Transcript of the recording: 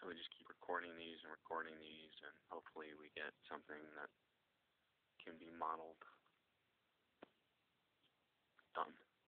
so we just keep recording these and recording these and hopefully we get something that can be modeled.